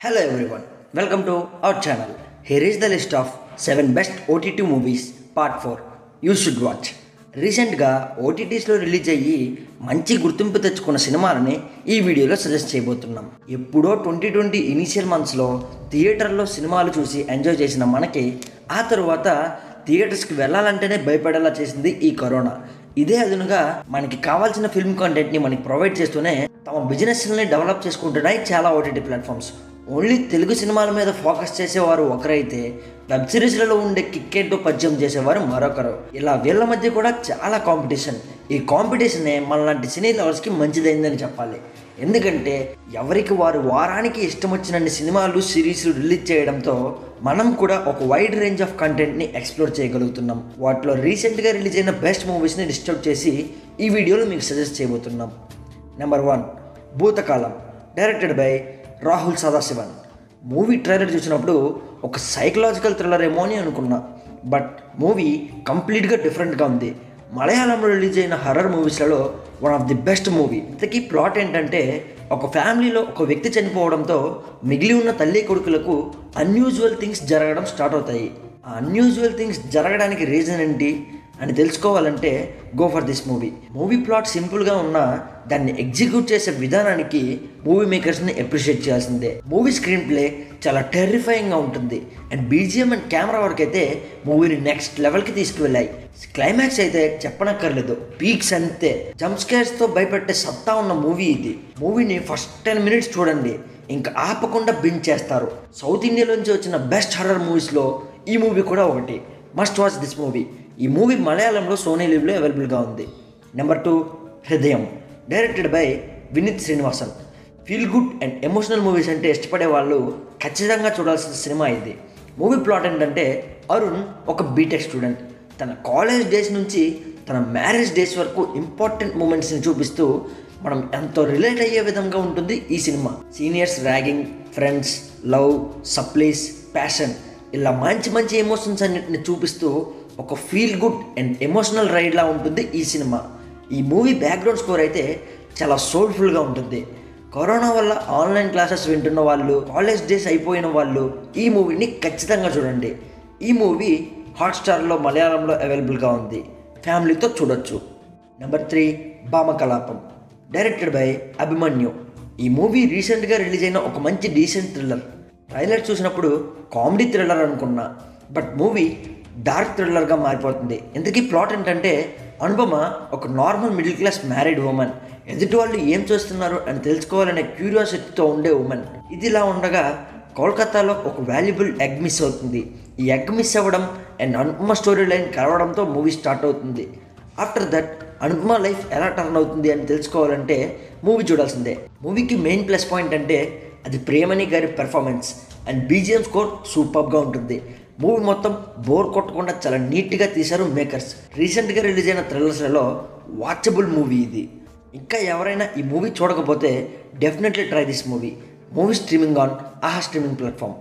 Hello everyone, welcome to our channel. Here is the list of 7 best OTT movies part four you should watch రీసెంట్గా ఓటీటీస్లో release అయ్యి మంచి గుర్తింపు తెచ్చుకున్న సినిమాలని ఈ వీడియోలో సజెస్ట్ చేయబోతున్నాం. ఎప్పుడో ట్వంటీ ట్వంటీ ఇనీషియల్ మంత్స్లో థియేటర్లో సినిమాలు చూసి ఎంజాయ్ చేసిన మనకి ఆ తరువాత థియేటర్స్కి వెళ్ళాలంటేనే భయపడేలా చేసింది ఈ కరోనా. ఇదే అదునుగా మనకి కావాల్సిన ఫిల్మ్ కంటెంట్ని మనకి ప్రొవైడ్ చేస్తూనే తమ బిజినెస్ని డెవలప్ చేసుకుంటున్నాయి చాలా ఓటీటీ ప్లాట్ఫామ్స్ ఓన్లీ తెలుగు సినిమాల మీద ఫోకస్ చేసేవారు ఒకరైతే వెబ్ సిరీస్లలో ఉండే కిక్ పరిచయం చేసేవారు మరొకరు. ఇలా వీళ్ళ మధ్య కూడా చాలా కాంపిటీషన్. ఈ కాంపిటీషనే మనలాంటి సినీ లవర్స్కి మంచిదైందని చెప్పాలి. ఎందుకంటే ఎవరికి వారు వారానికి ఇష్టం వచ్చినన్ని సినిమాలు సిరీస్లు రిలీజ్ చేయడంతో మనం కూడా ఒక వైడ్ రేంజ్ ఆఫ్ కంటెంట్ని ఎక్స్ప్లోర్ చేయగలుగుతున్నాం. వాటిలో రీసెంట్గా రిలీజ్ అయిన బెస్ట్ మూవీస్ని డిస్టర్బ్ చేసి ఈ వీడియోలో మీకు సజెస్ట్ చేయబోతున్నాం. Number one Bhoothakaalam. Directed by Rahul Sadasivan. Movie trailer చూసినప్పుడు ఒక సైకలాజికల్ థ్రిల్లర్ ఏమో అని అనుకున్నా. బట్ మూవీ కంప్లీట్గా డిఫరెంట్గా ఉంది. మలయాళంలో రిలీజ్ అయిన horror మూవీస్లలో one of the best movie. ఇంతకీ ప్లాట్ ఏంటంటే ఒక ఫ్యామిలీలో ఒక వ్యక్తి చనిపోవడంతో మిగిలి ఉన్న తల్లి కొడుకులకు అన్యూజువల్ థింగ్స్ జరగడం స్టార్ట్ అవుతాయి. ఆ అన్యూజువల్ థింగ్స్ జరగడానికి రీజన్ ఏంటి? అని తెలుసుకోవాలంటే go for this movie movie plot సింపుల్గా ఉన్నా దాన్ని ఎగ్జిక్యూట్ చేసే విధానానికి మూవీ మేకర్స్ని అప్రిషియేట్ చేయాల్సిందే. మూవీ స్క్రీన్ ప్లే చాలా టెర్రిఫైయింగ్గా ఉంటుంది. అండ్ బీజిఎం అండ్ కెమెరా వరకు అయితే మూవీని నెక్స్ట్ లెవెల్కి తీసుకువెళ్ళాయి. క్లైమాక్స్ అయితే చెప్పనక్కర్లేదు. పీక్స్ అంతే. జంప్ స్కేర్స్తో భయపెట్టే సత్తా ఉన్న మూవీ ఇది. మూవీని ఫస్ట్ టెన్ మినిట్స్ చూడండి. ఇంకా ఆపకుండా బిన్ చేస్తారు. సౌత్ ఇండియాలోంచి వచ్చిన బెస్ట్ హర్రర్ మూవీస్లో ఈ మూవీ కూడా ఒకటి. మస్ట్ వాచ్ దిస్ మూవీ ఈ మూవీ మలయాళంలో సోనీ లివ్లో అవైలబుల్గా ఉంది. Number two Hridayam. Directed by Vineeth Sreenivasan. Feel good and emotional movies అంటే ఇష్టపడే వాళ్ళు ఖచ్చితంగా చూడాల్సిన సినిమా ఇది. మూవీ ప్లాట్ ఏంటంటే అరుణ్ ఒక బీటెక్ స్టూడెంట్ తన కాలేజ్ డేస్ నుంచి తన మ్యారేజ్ డేస్ వరకు ఇంపార్టెంట్ మూమెంట్స్ని చూపిస్తూ మనం ఎంతో రిలేట్ అయ్యే విధంగా ఉంటుంది ఈ cinema. Seniors ragging friends love supplies passion ఇలా మంచి మంచి ఎమోషన్స్ అన్నిటిని చూపిస్తూ ఒక ఫీల్ గుడ్ అండ్ ఎమోషనల్ రైడ్లా ఉంటుంది ఈ సినిమా. ఈ మూవీ బ్యాక్గ్రౌండ్ స్కోర్ అయితే చాలా సోల్ఫుల్గా ఉంటుంది. కరోనా వల్ల ఆన్లైన్ క్లాసెస్ వింటున్న వాళ్ళు కాలేజ్ డేస్ అయిపోయిన వాళ్ళు ఈ మూవీని ఖచ్చితంగా చూడండి. ఈ మూవీ హాట్స్టార్లో మలయాళంలో అవైలబుల్గా ఉంది. ఫ్యామిలీతో చూడొచ్చు. Number three Bhamakalapam directed by Abhimanyu. ఈ మూవీ రీసెంట్గా రిలీజ్ అయిన ఒక మంచి డీసెంట్ థ్రిల్లర్ ట్రైలర్ చూసినప్పుడు కామెడీ థ్రిల్లర్ అనుకున్నా. బట్ మూవీ డార్క్ థ్రిల్లర్గా మారిపోతుంది. ఇంతకీ ప్లాట్ ఏంటంటే అనుపమ ఒక normal middle class married woman ఎదుటి వాళ్ళు ఏం చేస్తున్నారు అని తెలుసుకోవాలనే క్యూరియాసిటీతో ఉండే ఉమెన్ ఇది ఇలా ఉండగా కోల్కతాలో ఒక వాల్యుబుల్ ఎగ్ మిస్ అవుతుంది. ఈ ఎగ్ మిస్ అవ్వడం అండ్ అనుపమ స్టోరీ లైన్ కలవడంతో మూవీ స్టార్ట్ అవుతుంది. ఆఫ్టర్ దట్ అనుపమ లైఫ్ ఎలా టర్న్ అవుతుంది అని తెలుసుకోవాలంటే మూవీ చూడాల్సిందే. మూవీకి మెయిన్ ప్లస్ పాయింట్ అంటే అది ప్రేమణి గారి పెర్ఫార్మెన్స్ అండ్ బీజిఎం స్కోర్ సూపర్గా ఉంటుంది. మూవీ మొత్తం బోర్ కొట్టకుండా చాలా నీట్గా తీశారు మేకర్స్. రీసెంట్గా రిలీజ్ అయిన థ్రిల్లర్స్లలో వాచబుల్ మూవీ ఇది. ఇంకా ఎవరైనా ఈ మూవీ చూడకపోతే definitely try this movie. Movie streaming on Aha streaming platform.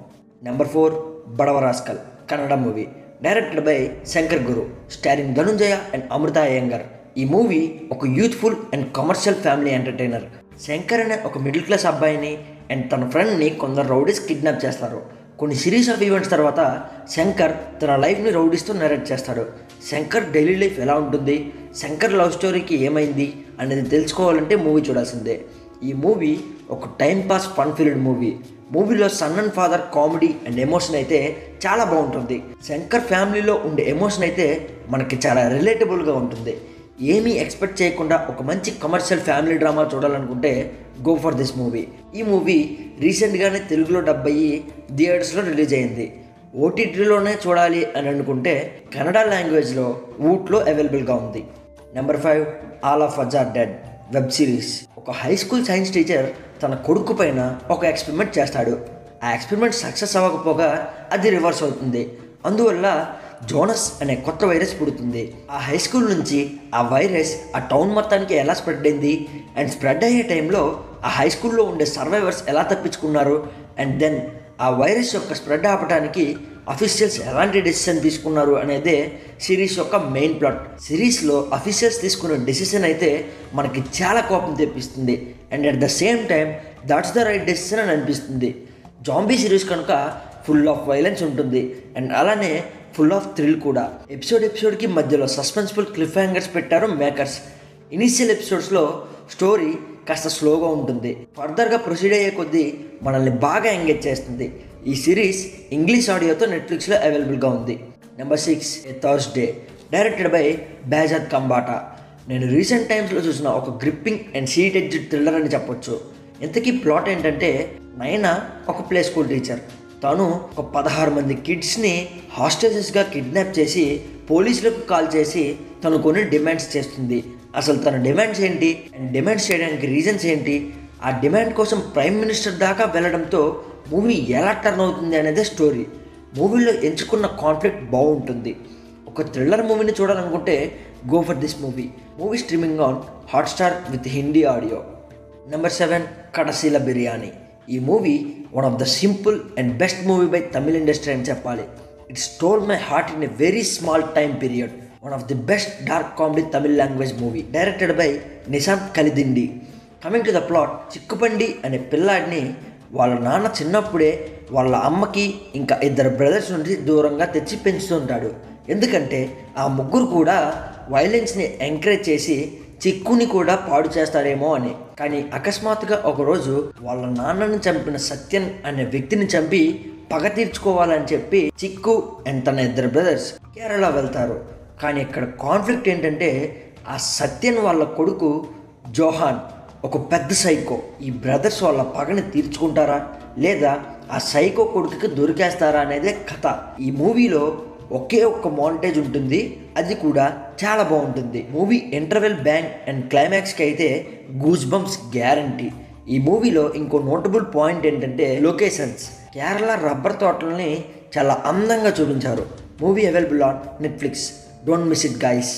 Number four Badava Rascal Kannada movie. Directed by Shankar Guru starring Dhananjaya and Amrutha Iyengar ఈ మూవీ ఒక youthful and commercial family entertainer. Shankar అనే ఒక middle class అబ్బాయిని and తన ఫ్రెండ్ని కొందరు rowdies kidnap చేస్తారు. కొన్ని సిరీస్ ఆఫ్ ఈవెంట్స్ తర్వాత శంకర్ తన లైఫ్ని రౌడీస్తో నరేట్ చేస్తాడు. శంకర్ డైలీ లైఫ్ ఎలా ఉంటుంది? శంకర్ లవ్ స్టోరీకి ఏమైంది? అనేది తెలుసుకోవాలంటే మూవీ చూడాల్సిందే. ఈ మూవీ ఒక time pass fun filled movie మూవీలో son and father comedy and emotion అయితే చాలా బాగుంటుంది. శంకర్ ఫ్యామిలీలో ఉండే ఎమోషన్ అయితే మనకి చాలా రిలేటబుల్గా ఉంటుంది. ఏమీ ఎక్స్పెక్ట్ చేయకుండా ఒక మంచి కమర్షియల్ ఫ్యామిలీ డ్రామా చూడాలనుకుంటే గో ఫర్ దిస్ మూవీ ఈ మూవీ రీసెంట్గానే తెలుగులో డబ్ అయ్యి థియేటర్స్లో రిలీజ్ అయింది. ఓటీటీలోనే చూడాలి అని అనుకుంటే కన్నడ లాంగ్వేజ్లో ఊట్లో అవైలబుల్గా ఉంది. Number five all of us are dead web series ఒక హై స్కూల్ సైన్స్ టీచర్ తన కొడుకు పైన ఒక ఎక్స్పెరిమెంట్ చేస్తాడు. ఆ ఎక్స్పెరిమెంట్ సక్సెస్ అవ్వకపోగా అది రివర్స్ అవుతుంది. అందువల్ల జోనస్ అనే కొత్త వైరస్ పుడుతుంది. ఆ హై స్కూల్ నుంచి ఆ వైరస్ ఆ టౌన్ మొత్తానికి ఎలా స్ప్రెడ్ అయింది? అండ్ స్ప్రెడ్ అయ్యే టైంలో ఆ హై స్కూల్లో ఉండే సర్వైవర్స్ ఎలా తప్పించుకున్నారు? అండ్ దెన్ ఆ వైరస్ యొక్క స్ప్రెడ్ ఆపడానికి అఫీషియల్స్ ఎలాంటి డెసిషన్ తీసుకున్నారు అనేదే సిరీస్ యొక్క మెయిన్ ప్లాట్ సిరీస్లో అఫీషియల్స్ తీసుకున్న డెసిషన్ అయితే మనకి చాలా కోపం తెప్పిస్తుంది. And at the same time that's the right decision అని అనిపిస్తుంది. జాంబీ సిరీస్ కనుక ఫుల్ ఆఫ్ వైలెన్స్ ఉంటుంది. అండ్ అలానే ఫుల్ ఆఫ్ థ్రిల్ కూడా. ఎపిసోడ్ ఎపిసోడ్కి మధ్యలో సస్పెన్స్ఫుల్ క్లిఫ్ హ్యాంగర్స్ పెట్టారు మేకర్స్ ఇనీషియల్ ఎపిసోడ్స్లో స్టోరీ కాస్త స్లోగా ఉంటుంది. ఫర్దర్గా ప్రొసీడ్ అయ్యే కొద్దీ మనల్ని బాగా ఎంగేజ్ చేస్తుంది. ఈ సిరీస్ ఇంగ్లీష్ ఆడియోతో నెట్ఫ్లిక్స్లో అవైలబుల్గా ఉంది. Number six a Thursday directed by Behzad Khambata నేను రీసెంట్ టైమ్స్లో చూసిన ఒక gripping and seat edge thriller అని చెప్పొచ్చు. ఇంతకీ ప్లాట్ ఏంటంటే నైనా ఒక ప్లే స్కూల్ టీచర్ తను ఒక పదహారు మంది కిడ్స్ని హాస్టేజెస్గా కిడ్నాప్ చేసి పోలీసులకు కాల్ చేసి తను కొన్ని డిమాండ్స్ చేస్తుంది. అసలు తన డిమాండ్స్ ఏంటి? అండ్ డిమాండ్స్ చేయడానికి రీజన్స్ ఏంటి? ఆ డిమాండ్ కోసం ప్రైమ్ మినిస్టర్ దాకా వెళ్ళడంతో మూవీ ఎలా టర్న్ అవుతుంది అనేదే స్టోరీ. మూవీలో ఎంచుకున్న కాన్ఫ్లిక్ట్ బాగుంటుంది. ఒక థ్రిల్లర్ మూవీని చూడాలనుకుంటే go for this movie. Movie streaming on Hotstar with Hindi audio. Number seven Kadaseela biryani. ఈ movie one of the simple and best movie by Tamil industry అని చెప్పాలి. It stole my heart in a very small time period one of the best dark comedy Tamil language movie directed by Nishanth Kalidindi coming to the plot Chikkubandi అనే పిల్లాడిని వాళ్ళ నాన్న చిన్నప్పుడే వాళ్ళ అమ్మకి ఇంకా ఇద్దరు బ్రదర్స్ నుండి దూరంగా తెచ్చి పెంచుతుంటాడు. ఎందుకంటే ఆ ముగ్గురు కూడా వైలెన్స్ని ఎంకరేజ్ చేసి చిక్కుని కూడా పాడు చేస్తారేమో అని. కానీ అకస్మాత్తుగా ఒకరోజు వాళ్ళ నాన్నని చంపిన సత్యన్ అనే వ్యక్తిని చంపి పగ తీర్చుకోవాలని చెప్పి చిక్కు అండ్ తన ఇద్దరు బ్రదర్స్ కేరళ వెళ్తారు. కానీ ఇక్కడ కాన్ఫ్లిక్ట్ ఏంటంటే ఆ సత్యన్ వాళ్ళ కొడుకు జోహాన్ ఒక పెద్ద సైకో. ఈ బ్రదర్స్ వాళ్ళ పగని తీర్చుకుంటారా? లేదా ఆ సైకో కొడుకుకి దొరికేస్తారా అనేదే కథ. ఈ మూవీలో ఒకే ఒక్క మాంటేజ్ ఉంటుంది. అది కూడా చాలా బాగుంటుంది. మూవీ ఇంటర్వెల్ బ్యాంగ్ అండ్ క్లైమాక్స్కి అయితే గూజ్ బంప్స్ గ్యారంటీ ఈ మూవీలో ఇంకో నోటబుల్ పాయింట్ ఏంటంటే లొకేషన్స్ కేరళ రబ్బర్ తోటలని చాలా అందంగా చూపించారు. Movie available on Netflix don't miss it guys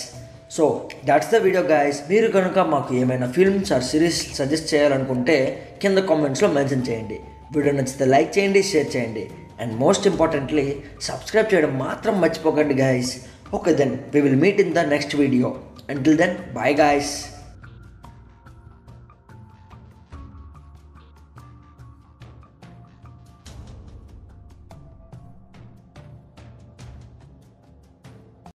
so that's the video guys మీరు కనుక మాకు ఏమైనా ఫిల్మ్స్ ఆర్ సిరీస్ సజెస్ట్ చేయాలనుకుంటే కింద కామెంట్స్లో మెన్షన్ చేయండి. వీడియో నచ్చితే లైక్ చేయండి షేర్ చేయండి. అండ్ మోస్ట్ ఇంపార్టెంట్లీ సబ్స్క్రైబ్ చేయడం మాత్రం మర్చిపోకండి guys okay then we will meet in the next video until then bye guys